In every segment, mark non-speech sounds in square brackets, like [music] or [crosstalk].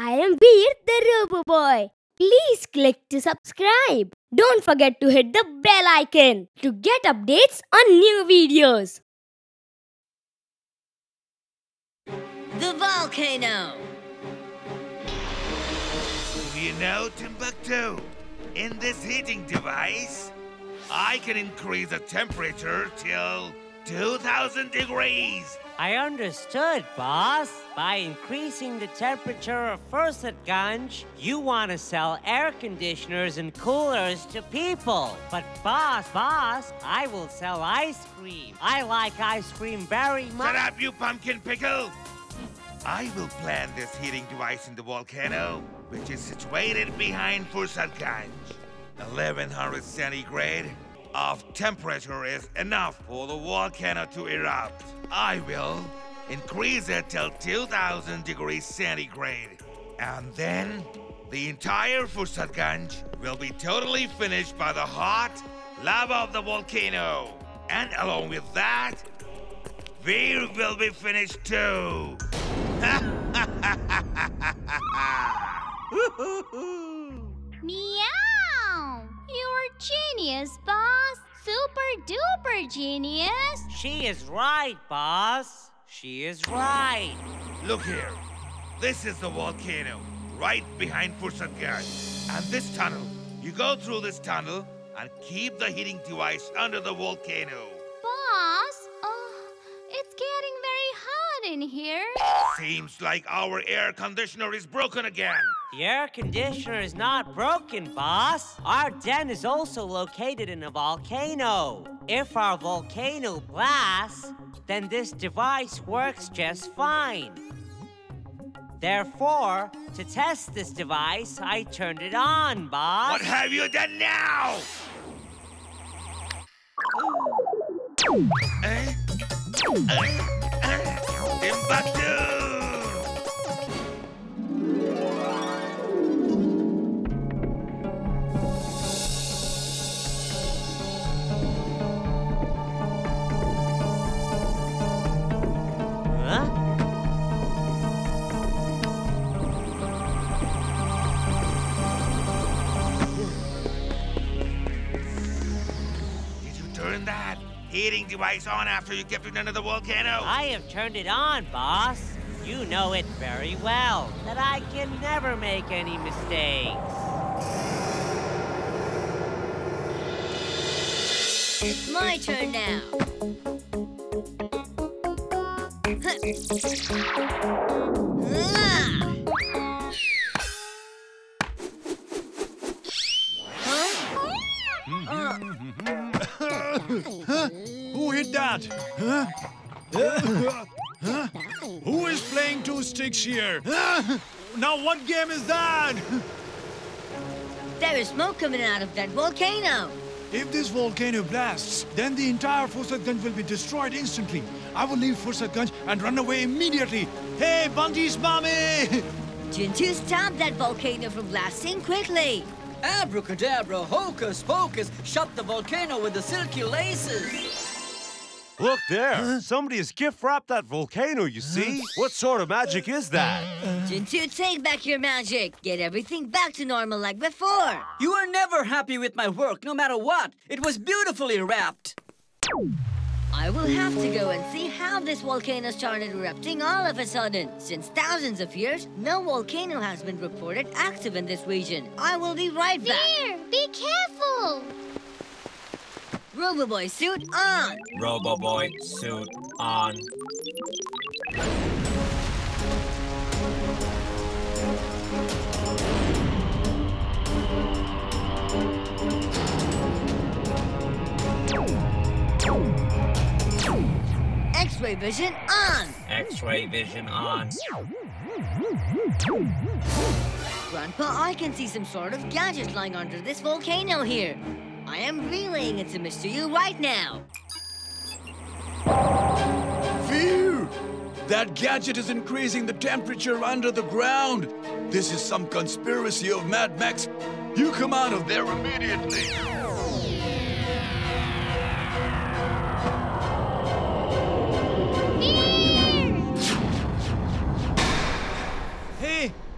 I am Veer the Robo Boy. Please click to subscribe. Don't forget to hit the bell icon to get updates on new videos. The volcano. Do you know, Timbuktu? In this heating device, I can increase the temperature till 2000 degrees. I understood, boss. By increasing the temperature of Fursatganj, you want to sell air conditioners and coolers to people. But boss, boss, I will sell ice cream. I like ice cream very much. Shut up, you pumpkin pickle! I will plant this heating device in the volcano, which is situated behind Fursatganj. 1100 centigrade of temperature is enough for the volcano to erupt. I will increase it till 2000 degrees centigrade. And then the entire Fursatganj will be totally finished by the hot lava of the volcano. And along with that, we will be finished too. [laughs] Meow! You're genius, boss! Super duper genius! She is right, boss. She is right. Look here. This is the volcano, right behind Fursatganj. And this tunnel, you go through this tunnel and keep the heating device under the volcano. Boss? In here. Seems like our air conditioner is broken again. The air conditioner is not broken, boss. Our den is also located in a volcano. If our volcano blasts, then this device works just fine. Therefore, to test this device, I turned it on, boss. What have you done now? Eh? Eh? Timbuktu! Heating device on after you kept it under the volcano? I have turned it on, boss. You know it very well that I can never make any mistakes. It's my turn now. [laughs] Ah. That? Huh? Huh? Who is playing two sticks here? Now what game is that? There is smoke coming out of that volcano. If this volcano blasts, then the entire Fursatganj will be destroyed instantly. I will leave Fursatganj and run away immediately. Hey, Bunty's mommy! Jintu, stop that volcano from blasting quickly. Abracadabra, hocus pocus, shut the volcano with the silky laces. Look there! Somebody has gift wrapped that volcano, you see? What sort of magic is that? Jintu, take back your magic. Get everything back to normal like before. You are never happy with my work, no matter what. It was beautifully wrapped. I will have to go and see how this volcano started erupting all of a sudden. Since thousands of years, no volcano has been reported active in this region. I will be right back. Veer, be careful! Roboboy suit on. Roboboy suit on. X-ray vision on. X-ray vision on. Grandpa, I can see some sort of gadget lying under this volcano here. I am relaying it to Mr. You right now. Veer! That gadget is increasing the temperature under the ground. This is some conspiracy of Mad Max. You come out of there immediately.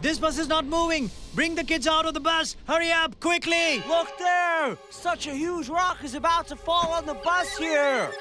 This bus is not moving. Bring the kids out of the bus. Hurry up, quickly. Look there! Such a huge rock is about to fall on the bus here!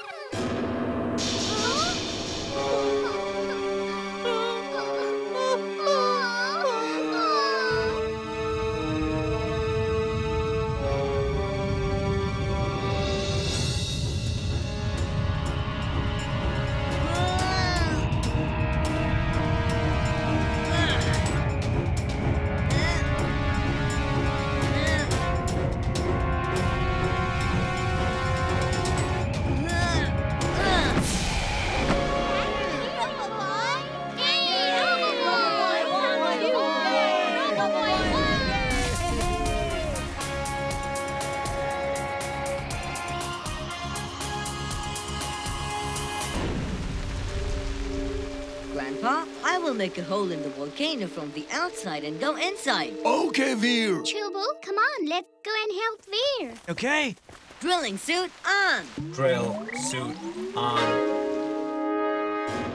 Grandpa, I will make a hole in the volcano from the outside and go inside. Okay, Veer. Chulbul, come on, let's go and help Veer. Okay. Drilling suit on. Drill suit on.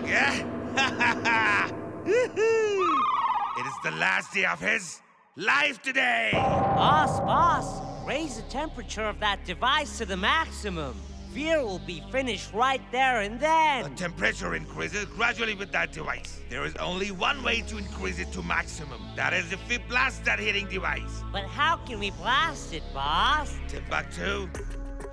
Yeah? [laughs] it is the last day of his life today. Boss, boss, raise the temperature of that device to the maximum. Veer will be finished right there and then. The temperature increases gradually with that device. There is only one way to increase it to maximum. That is if we blast that heating device. But how can we blast it, boss? Timbuktu,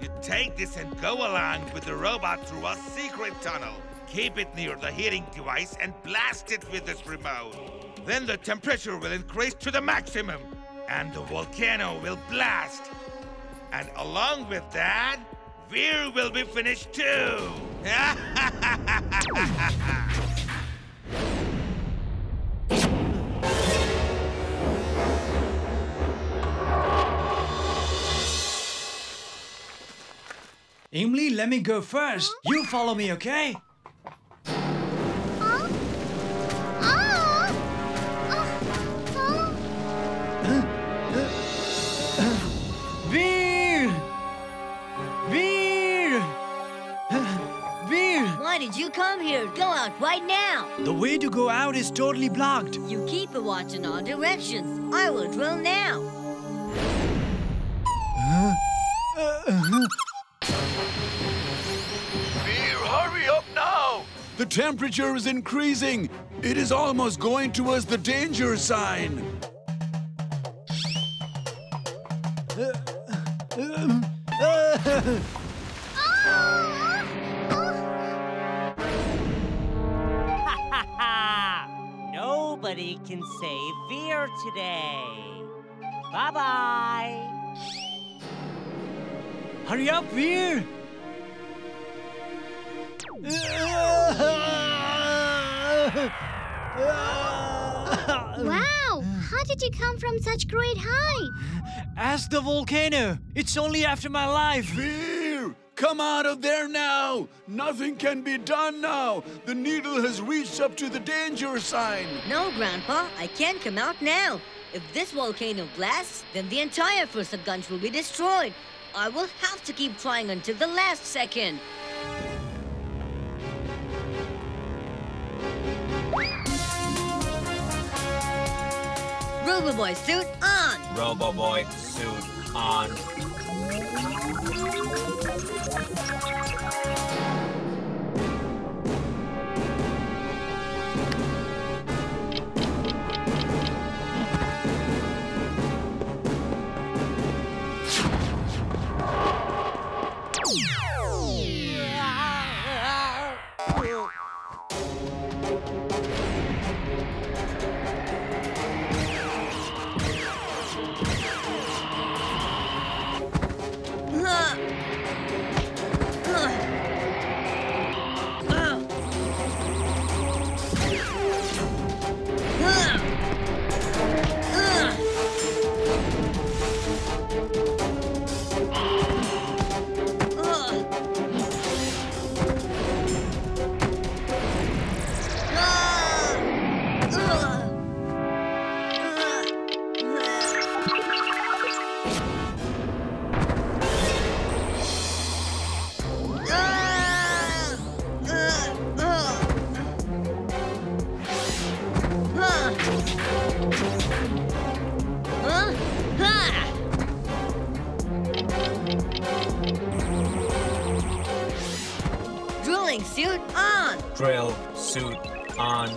you take this and go along with the robot through a secret tunnel. Keep it near the heating device and blast it with this remote. Then the temperature will increase to the maximum and the volcano will blast. And along with that, Veer will be finished too. Imli, let me go first. You follow me, okay? Out right now. The way to go out is totally blocked. You keep a watch in all directions. I will drill now. Veer, hurry up now! The temperature is increasing. It is almost going towards the danger sign. Ha Nobody can save Veer today. Bye bye. Hurry up, Veer! Wow! How did you come from such great height? Ask the volcano. It's only after my life. Veer, come out of there now. Nothing can be done now. The needle has reached up to the danger sign. No, Grandpa, I can't come out now. If this volcano blasts, then the entire Fursatganj will be destroyed. I will have to keep trying until the last second. Roboboy suit on! Roboboy suit on. On.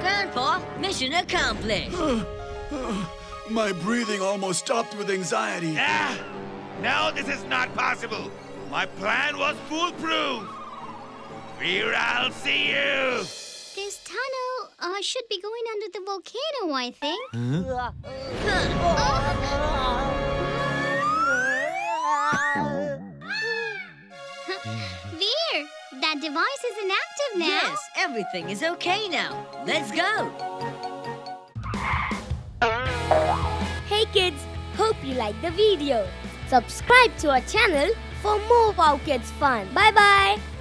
Grandpa, mission accomplished. [sighs] My breathing almost stopped with anxiety. Ah! No, this is not possible. My plan was foolproof. Veer I'll see you. This tunnel uh, should be going under the volcano, I think. Veer, that device is inactive now. Yes, everything is okay now. Let's go. Hey kids, hope you like the video. Subscribe to our channel for more Wow Kidz fun. Bye bye.